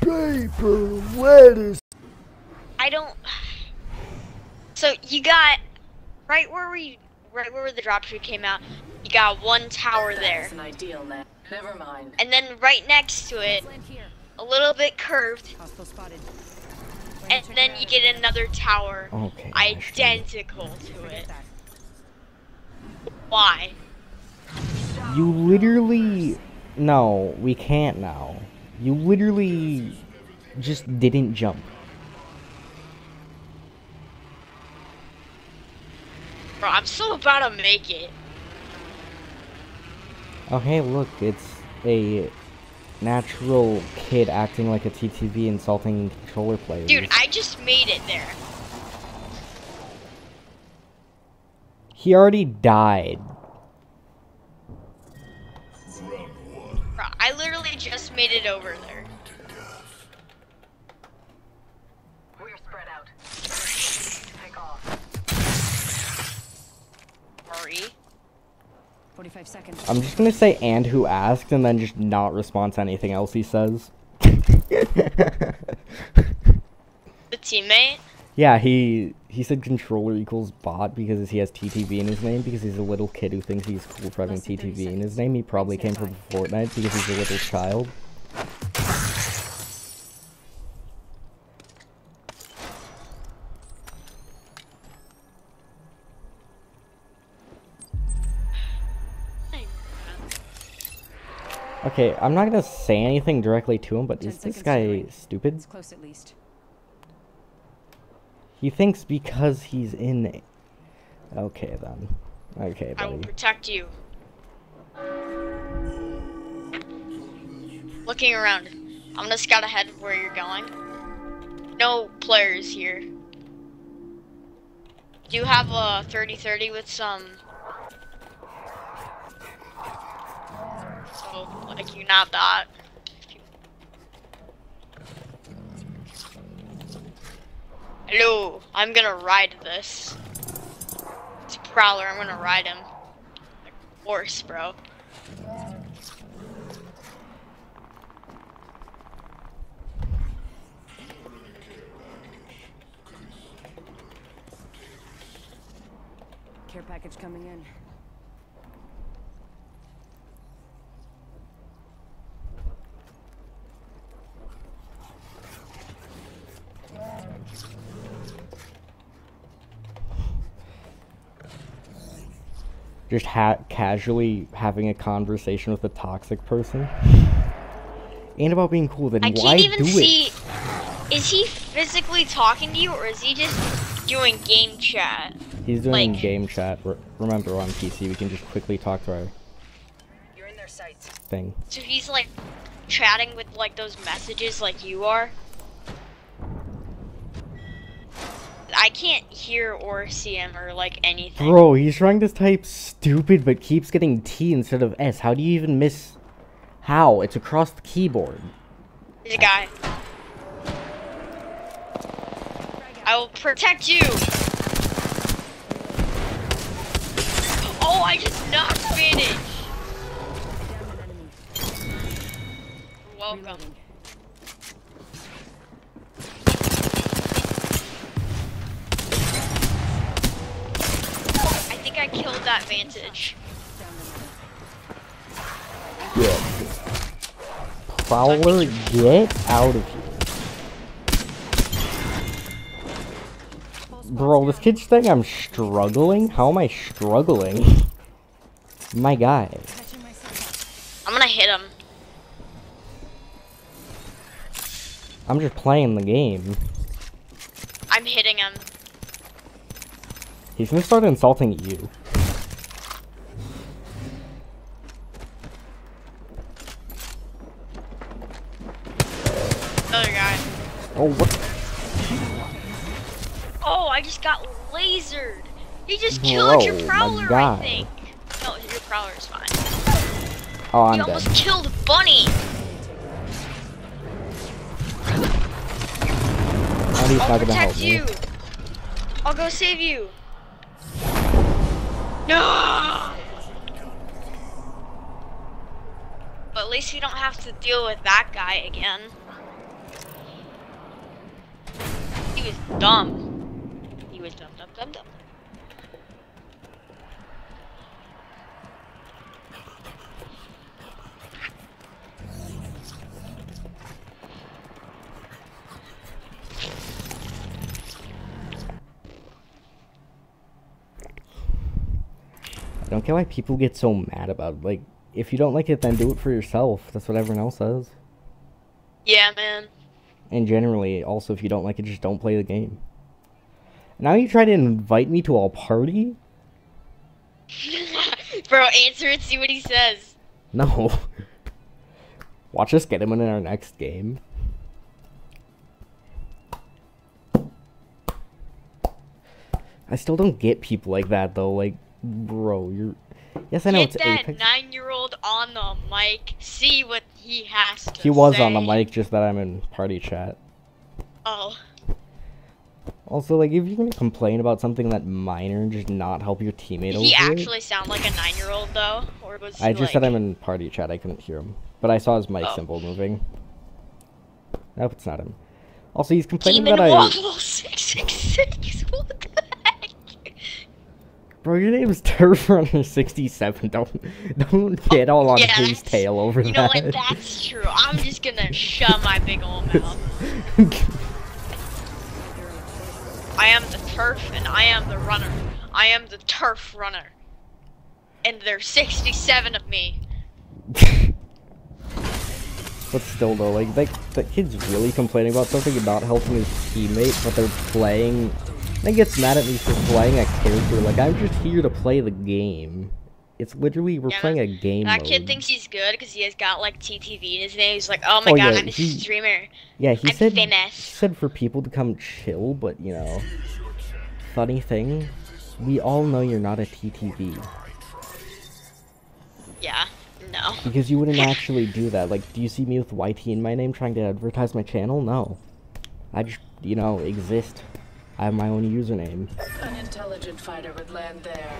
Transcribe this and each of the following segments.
paper, lettuce. I don't. So you got right where we, right where the dropship came out. You got one tower there, That's an ideal net. Never mind. and then right next to it, a little bit curved, spotted. and then you get another tower Okay. identical to it. Why? You literally. No, we can't now. You literally just didn't jump. Bro, I'm still about to make it. Oh, hey, look, it's a natural kid acting like a TTV insulting controller players. Dude, I just made it there. He already died. Made it over there. We're spread out. Take off. Hurry. 45 seconds. I'm just gonna say and who asked and then just not respond to anything else he says. The teammate? yeah, he he said controller equals bot because he has TTV in his name because he's a little kid who thinks he's cool for having Less than 30 TTV in his name. He probably came from Fortnite because he's a little child. Okay, I'm not gonna say anything directly to him, but is this guy ring. stupid? It's close at least. He thinks because he's in. Okay then. Okay, buddy. I will protect you. Looking around. I'm gonna scout ahead of where you're going. No players here. Do you have a 30-30 with some... So, like, you not that. Hello, I'm gonna ride this. It's a Prowler, I'm gonna ride him. Like horse, bro. Care package coming in. Just ha- casually having a conversation with a toxic person. Ain't about being cool. Then I why can't even do see. it? Is he physically talking to you, or is he just doing game chat? He's doing like- game chat. Re- remember, on PC, we can just quickly talk to our You're in their sights. thing. So he's like chatting with like those messages, like you are. I can't hear or see him or like anything. Bro, he's trying to type stupid, but keeps getting T instead of S. How do you even miss? How? It's across the keyboard. There's a guy. I will protect you. Oh, I just knocked finish. Down an enemy. You're welcome. Think I killed that Vantage. Good. Prowler, get out of here. Bro, this kid's saying I'm struggling? How am I struggling? My guy. I'm gonna hit him. I'm just playing the game. I'm hitting him. He's gonna start insulting you. Another guy. Oh, what? Oh, I just got lasered. He just killed your prowler, I think. No, your prowler's fine. Oh, I'm he dead. almost killed Bunny. I'll not gonna help protect you. I'll go save you. No! But at least you don't have to deal with that guy again. He was dumb. He was dumb, dumb, dumb, dumb. Don't get why people get so mad about it. Like, if you don't like it, then do it for yourself. That's what everyone else says. Yeah, man. And generally, also, if you don't like it, just don't play the game. Now you try to invite me to a party? Bro, answer it, see what he says. No. Watch us get him in our next game. I still don't get people like that though. Like, bro, you're. Yes, I know Get it's that Apex. nine-year-old on the mic. See what he has to He was on the mic, just that I'm in party chat. Oh, Also, like, if you're gonna complain about something that minor and just not help your teammate did he it- actually sound like a nine-year-old though, or was he I just like... said I'm in party chat. I couldn't hear him, but I saw his mic Oh. symbol moving. Nope, it's not him. Also, he's complaining Demon that I. Waffle six six six. What? Bro, your name is Turf Runner sixty seven. Don't don't get all on Yeah, his tail over You know what? That's true. I'm just gonna shut my big old mouth. I am the turf and I am the runner. I am the turf runner. And there's 67 of me. but still, though, like that that kid's really complaining about something about helping his teammate, but they're playing. And gets mad at me for playing a character. Like I'm just here to play the game. It's literally we're Yeah, playing a game. That kid thinks he's good because he has got like TTV in his name. He's like, oh my Oh, god, yeah, I'm a he- streamer. Yeah, he I'm said he said for people to come chill, but you know, funny thing, we all know you're not a TTV Yeah, no. because you wouldn't actually do that. Like, do you see me with YT in my name trying to advertise my channel? No, I just you know exist. I have my own username. An intelligent fighter would land there.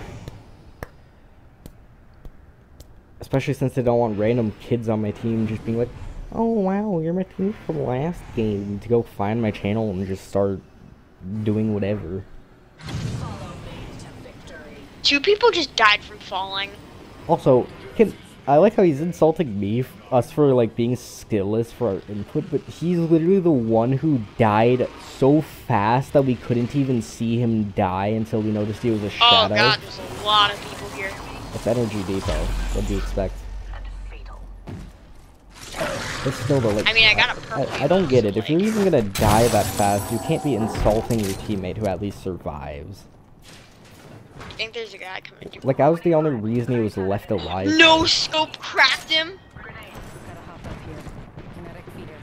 Especially since they don't want random kids on my team just being like, "Oh wow, you're my team from the last game," to go find my channel and just start doing whatever. Follow me to victory. Two people just died from falling. Also, can I like how he's insulting me, f- us for like being skillless for our input, but he's literally the one who died so fast that we couldn't even see him die until we noticed he was a Oh shadow. god, there's a lot of people here. It's Energy Depot. What do you expect? But still, though, like I mean, I got a purple. I, I don't get it. If you're even gonna die that fast, you can't be insulting your teammate who at least survives. I think there's a guy coming. Like I was the only reason he was left alive. No scope cracked him. Gotta hop up here. Kinetic feeder.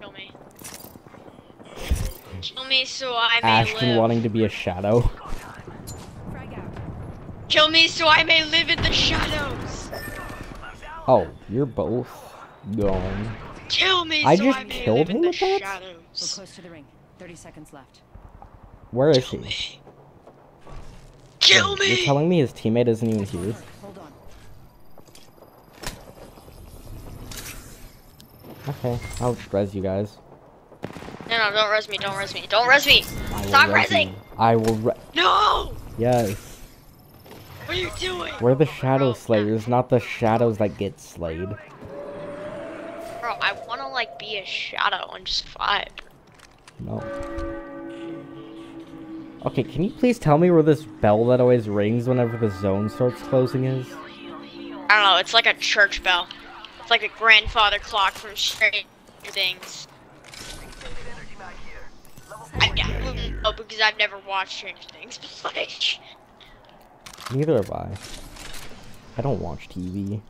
Kill me. Kill me so I may Ashton live. wanting to be a shadow. Kill me so I may live in the shadows. Oh, you're both gone. Kill me I so just I may killed live in him the with that? We're shadows. close to the ring. 30 seconds left. Where is Kill he? me. Kill You're telling me his teammate isn't even here? Hold on. Okay, I'll just res you guys. No, don't res me. Don't res me. Don't res me. Stop res resing. I will re- No. Yes. What are you doing? We're the Shadow Slayers, not the shadows that get slayed. Bro, I want to like be a shadow and just vibe. No. Okay, can you please tell me where this bell that always rings whenever the zone starts closing is? I don't know. It's like a church bell. It's like a grandfather clock from Stranger Things. I don't because I've never watched Stranger Things. But Neither have I. I don't watch TV.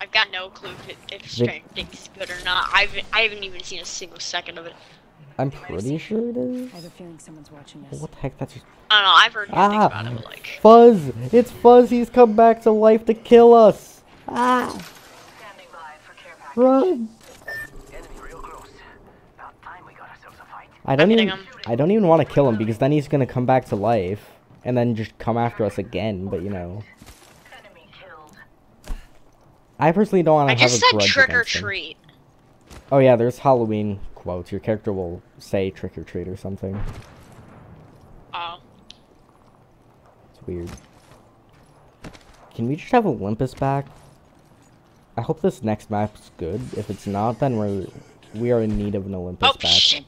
I've got no clue if, it, if Stranger Things is good or not. I've I haven't even seen a single second of it. I'm pretty sure it is. I have a feeling someone's watching us. What the heck? That's just I don't know. I've heard good things Ah. about it, but like, Fuzz! It's Fuzz! He's come back to life to kill us! Ah! Standing by for care package. Run! Enemy real close. About time we got ourselves a fight. I don't even. him. I don't even want to kill him because then he's gonna come back to life. and then just come after us again. But you know, I personally don't want to have just said trick or against them. treat. Oh yeah, there's Halloween quotes. Your character will say trick or treat or something. Oh. It's weird. Can we just have Olympus back? I hope this next map's good. If it's not, then we're we are in need of an Olympus Oh back. shit!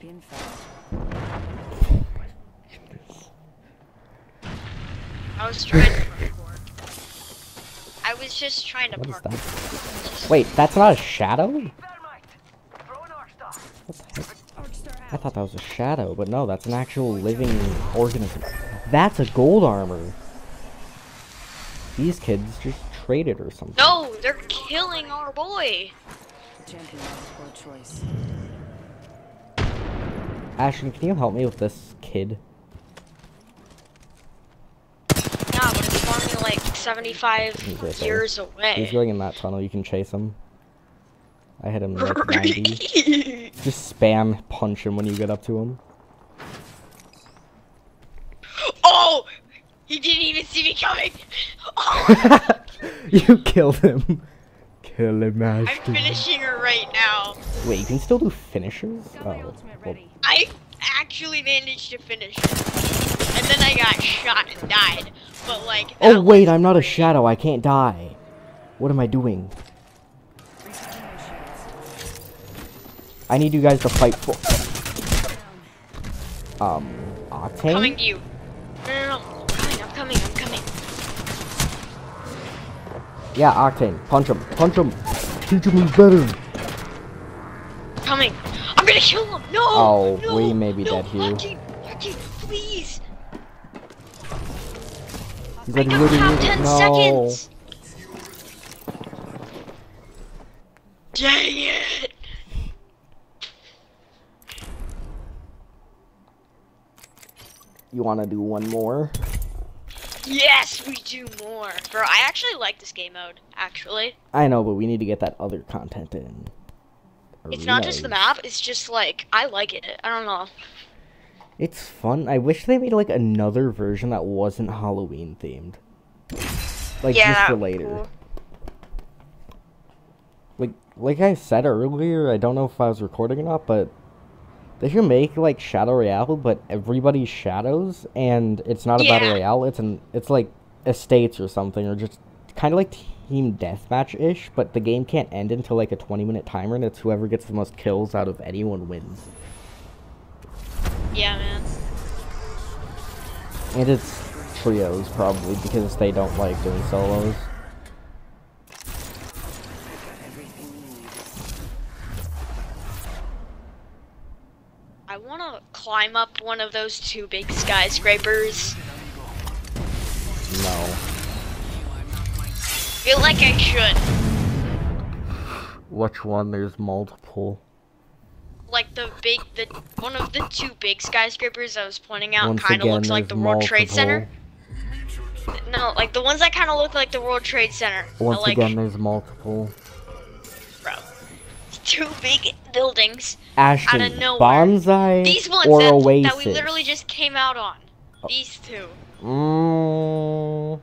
Champion fell. I was trying to record. I was just trying to What is park. that? Wait, that's not a shadow? Thermite. Throw an arc star. What the heck? I thought that was a shadow, but no, that's an actual living organism. That's a gold armor. These kids just traded or something. No, they're killing our boy. Champion made poor choice. Ashton, can you help me with this kid? Yeah, but it's only like 75 He's right there. years He's going in that tunnel. You can chase him. I hit him like 90. Just spam punch him when you get up to him. oh! He didn't even see me coming. Oh, you killed him. Kill him, I'm finishing her right now. Wait, you can still do finishers? Oh, well. I actually managed to finish her. And then I got shot and died. But like. Oh wait, I'm not a shadow. I can't die. What am I doing? Resetting my shields. I need you guys to fight for um Octane. Coming to you. No, no, no. I'm coming, I'm coming, I'm coming. Yeah, Octane. Punch him. Punch him. Teach him he's better. Coming. I'm gonna kill him. No. Oh, no, we may be no, dead here. Lucky, Lucky, please. I don't have 10 no. seconds. Dang it. You want to do one more? Yes, we do more. Bro, I actually like this game mode, actually. I know, but we need to get that other content in. It's not just the map, it's just like, I like it. I don't know. It's fun. I wish they made like another version that wasn't Halloween themed. Like yeah, just for later. cool. Like like I said earlier, I don't know if I was recording or not, but they should make like Shadow Royale, but everybody's shadows, and it's not a battle Yeah. royale. It's an it's like estates or something, or just kind of like team deathmatch ish. But the game can't end until like a twenty minute timer, and it's whoever gets the most kills out of anyone wins. Yeah, man. And it's trios probably because they don't like doing solos. Everything you need. I want to climb up one of those two big skyscrapers. No. Feel like I should. Which one? There's multiple. Like the big, the one of the two big skyscrapers I was pointing out kind of looks like the World Trade Center. No, like the ones that kind of look like the World Trade Center. Once like, again, there's multiple. bro, two big buildings. Ashton, nowhere. bonsai These ones or that, oasis? that we literally just came out on. These two. Mm.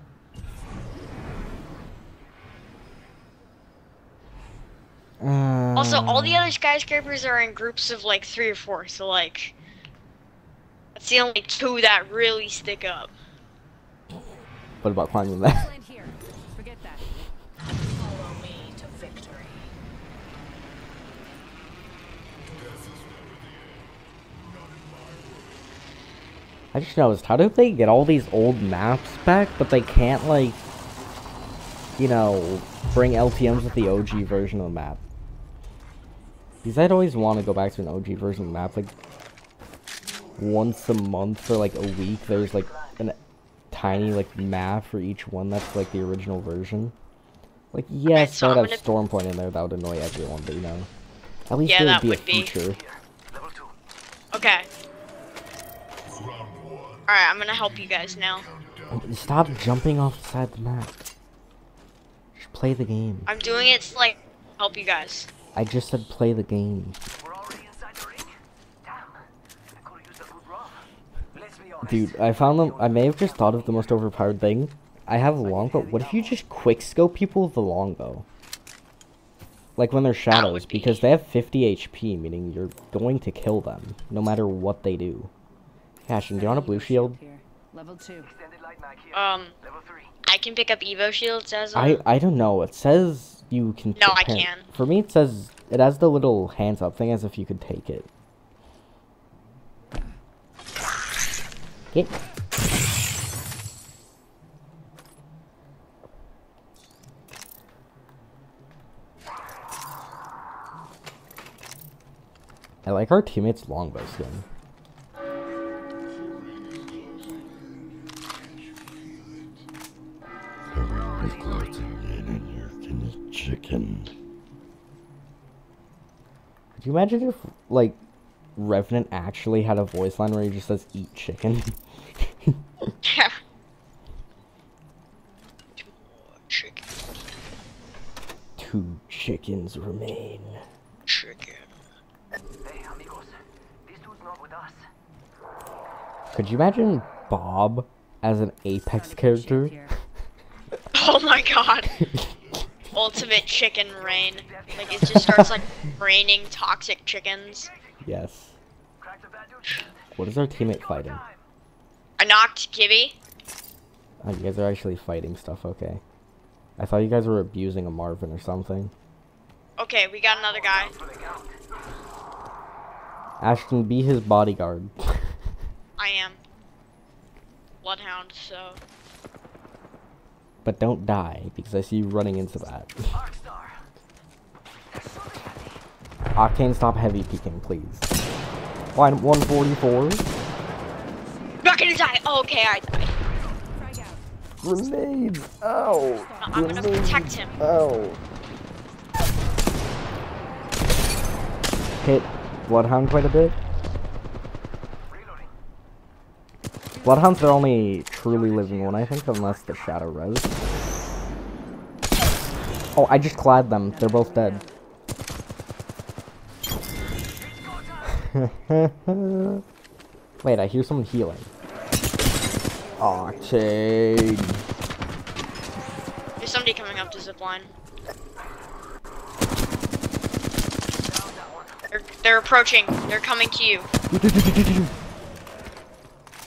Also, all the Uh, other skyscrapers are in groups of like three or four, so like that's the only two that really stick up. What about climbing that? Land here. Forget that. Follow to. I just noticed, how do they get all these old maps back, but they can't, like, you know, bring LTMs with the OG version of the map? Because I'd always want to go back to an OG version of the map, like, once a month for, like, a week, there's, like, a tiny, like, map for each one that's, like, the original version. Like, yes, so I'd I'm have Storm Point in there, that would annoy everyone, but, you know, at least Yeah, it would be would a be. feature. Level two. Okay. Alright, I'm gonna help you guys now. Stop jumping off the side of the map. Just play the game. I'm doing it to like help you guys. I just said play the game. We're already inside the ring. Damn. I could use a good run. Let's be Dude, I found them. I may have just thought of the most overpowered thing. I have a longbow. What if you just quick scope people with the longbow? Like when they're shadows, because they have 50 HP, meaning you're going to kill them, no matter what they do. Ashton, do you want a blue shield? Level two. Extended light mag here. Um, Level three. I can pick up Evo shields as well. I, I don't know. It says you can. No, I can. For me, it says it has the little hands up thing as if you could take it. Get. I like our teammates' longbow skin. Chicken. Could you imagine if, like, Revenant actually had a voice line where he just says "eat chicken"? chicken. Two chickens remain. Chicken. Hey, amigos. This dude's not with us. Could you imagine Bob as an Apex character? Oh my god. Ultimate chicken rain. Like it just starts like raining toxic chickens. yes. Cracked a bad dude. What is our teammate fighting? I knocked Gibby. Oh, you guys are actually fighting stuff. Okay. I thought you guys were abusing a Marvin or something. Okay, we got another guy. For the count. Ashton, be his bodyguard. I am. Bloodhound, so. But don't die because I see you running into that. Octane, stop heavy peeking, please. Line 144. Not gonna die! Oh, okay, I died. Grenades! Ow! No, I'm gonna protect him. Oh. Hit Bloodhound quite a bit. Reloading. Bloodhound's the only truly living one, I think, unless the Shadow Res. Oh, I just clad them. They're both dead. Wait, I hear someone healing. Octane. There's somebody coming up to zipline. They're, they're approaching. They're coming to you.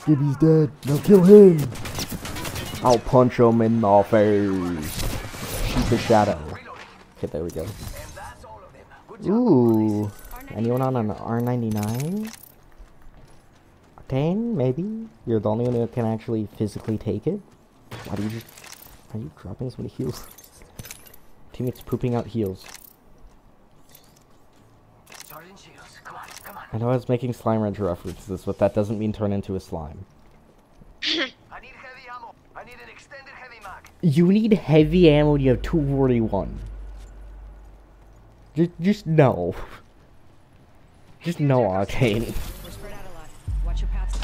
Gibby's dead. Now kill him. I'll punch him in the face. Shoot the shadow. Okay, there we go. Ooh. Anyone on an R99? Octane, maybe? You're the only one who can actually physically take it? Why do you just... Are you dropping so many heals? Teammates pooping out heals. Sergeant Shields. Come on, come on. I know I was making Slime Rancher references, but that doesn't mean turn into a slime. I need heavy ammo. I need an extended heavy mag. You need heavy ammo when you have 241. Just, just no. Just no, Octane. Spread out a lot. Watch your paths.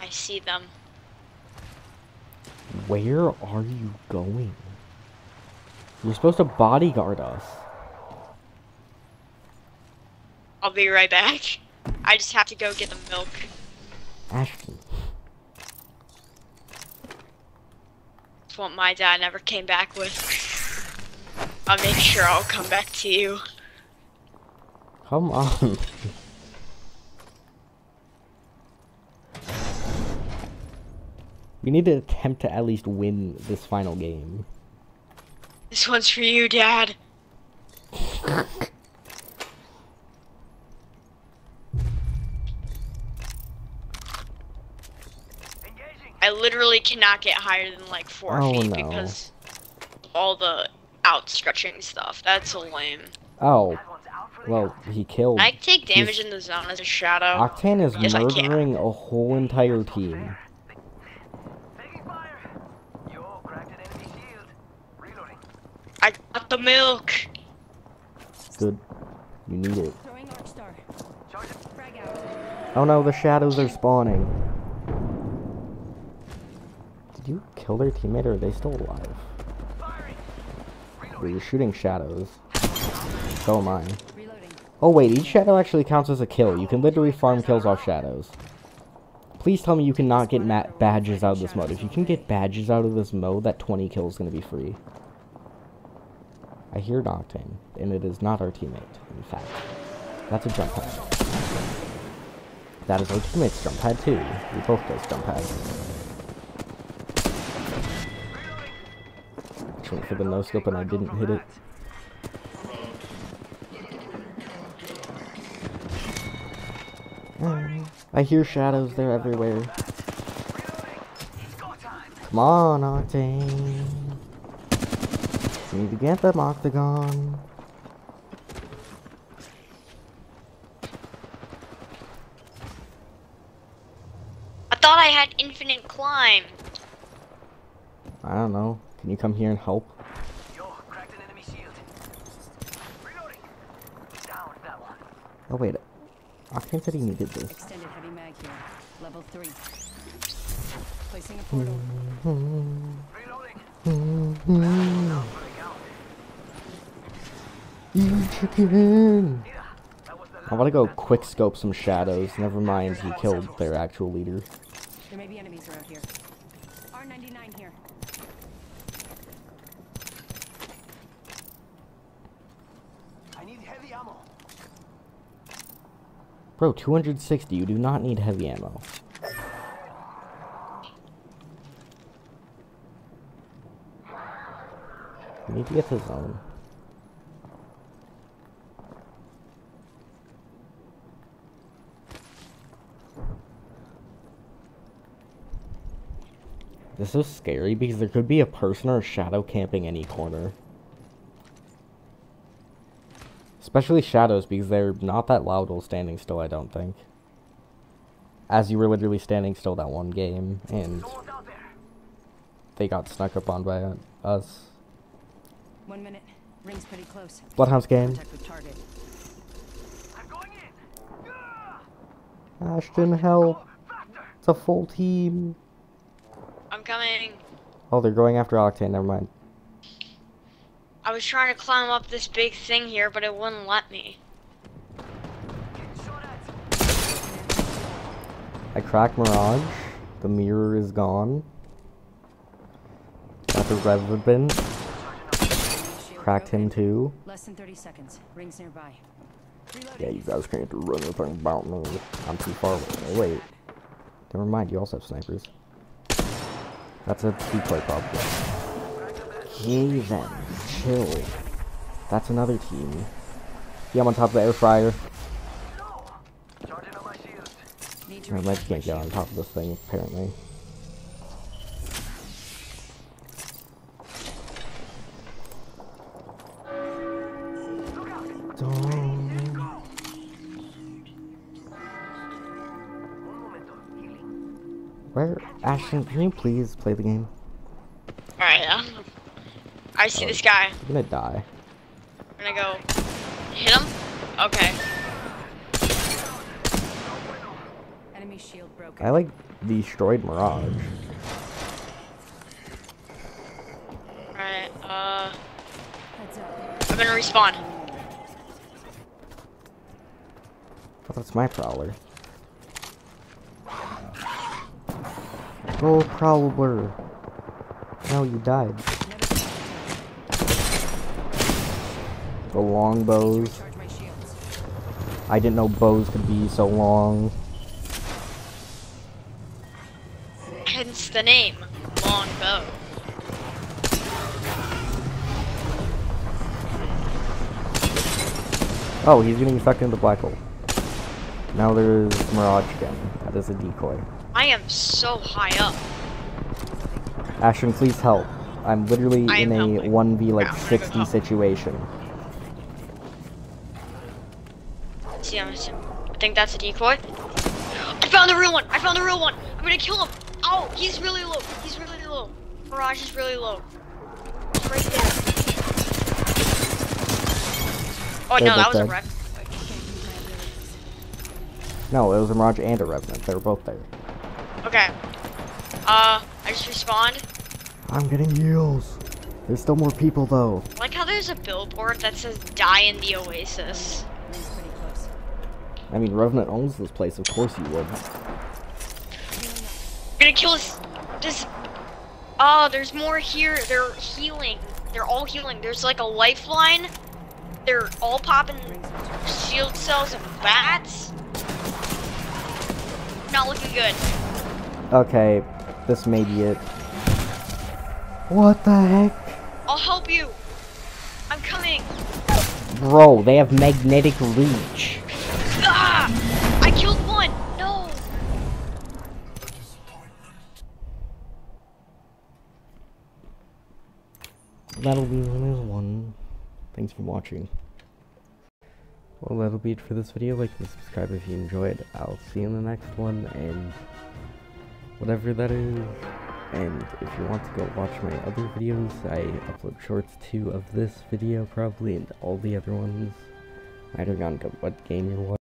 I see them. Where are you going? You're supposed to bodyguard us. I'll be right back. I just have to go get the milk. It's what my dad never came back with. I'll make sure I'll come back to you. Come on. we need to attempt to at least win this final game. This one's for you, Dad. I literally cannot get higher than like four Oh, feet no. because all the outstretching stuff. That's so lame. Oh, That one's out for the well, he killed. I take damage He's- in the zone as a shadow. Octane is Yes, murdering a whole entire team. Taking fire. Yo, cracked an enemy shield. Reloading. I got the milk. Good. You need it. Throwing Arcstar. Sergeant. Frag out. Oh no, the shadows are spawning. You kill their teammate or are they still alive? Well, you're shooting shadows. So am I. Oh wait, each shadow actually counts as a kill. You can literally farm kills off shadows. Please tell me you cannot get badges out of this mode. If you can get badges out of this mode, that 20 kills is going to be free. I hear Noctane, and it is not our teammate, in fact. That's a jump pad. That is our teammate's jump pad too. We both does jump pads. Went for the no scope and I didn't hit it. Um, I hear shadows, they're everywhere. Come on, Octane. Need to get them octagon. I thought I had infinite climb. I don't know. Can you come here and help? Yo, cracked an enemy shield. Reloading. Down that one. Oh wait. Octane said he needed this. Extended heavy mag here. Level 3. Placing a portal. Reloading. Now for the count. You chicken! Yeah, that was the I want to go quick scope some shadows. Never mind, he killed their actual leader. There may be enemies around here. R99 here. I need heavy ammo. Bro, 260. You do not need heavy ammo. We need to get to zone. This is scary because there could be a person or a shadow camping any corner. Especially shadows because they're not that loud while standing still, I don't think. As you were literally standing still that one game and Someone's out there. they got snuck up on by uh, us. One minute. Ring's pretty close. Bloodhound's game. Contact with target. I'm going in. Ashton, help. It's a full team. I'm coming. Oh, they're going after Octane, never mind. I was trying to climb up this big thing here, but it wouldn't let me. Getting shot at. I cracked Mirage. The mirror is gone. Got the Revenant. Shield Cracked him too. Less than 30 seconds. Rings nearby. Yeah, you guys can't do run anything about me. I'm too far away. Oh, wait. Never mind, you also have snipers. That's a decoy probably. Then, chill. That's another team. Yeah, I'm on top of the air fryer. My shields. I might my can't get on top of this thing, apparently. Look out. Don't- Un momento. Healing. Where, Ashton, can you please play the game? Alright, I see this guy. I'm gonna die. I'm gonna go hit him. Okay. Enemy shield broken. I like destroyed Mirage. Alright, uh, Heads up. I'm gonna respawn. Oh, that's my prowler. Go prowler. No, you died. The long bows. Recharge my shields. I didn't know bows could be so long. Hence the name, Long Bow. Oh, he's getting sucked into the black hole. Now there's Mirage again. That is a decoy. I am so high up. Ashton, please help. I'm literally I in a helping. 1v like Yeah, I'm gonna go 60 help. situation. I'm, think that's a decoy. I found the real one. I found the real one. I'm gonna kill him. Oh, he's really low. He's really low. Mirage is really low. He's right there. Oh They're no, that was a wreck. No, it was a Mirage and a Revenant. They were both there. Okay. Uh, I just respawned. I'm getting heals. There's still more people though. I like how there's a billboard that says "Die in the Oasis." I mean, Revenant owns this place. Of course you would. I'm gonna kill this. This. Oh, there's more here. They're healing. They're all healing. There's like a lifeline. They're all popping shield cells and bats. Not looking good. Okay, this may be it. What the heck? I'll help you. I'm coming. Bro, they have magnetic reach. Ah! I killed one. No. That'll be the another one. Thanks for watching. Well, that'll be it for this video. Like and subscribe if you enjoyed. I'll see you in the next one, and whatever that is. And if you want to go watch my other videos, I upload shorts too of this video probably, and all the other ones. I don't know what game you're watching.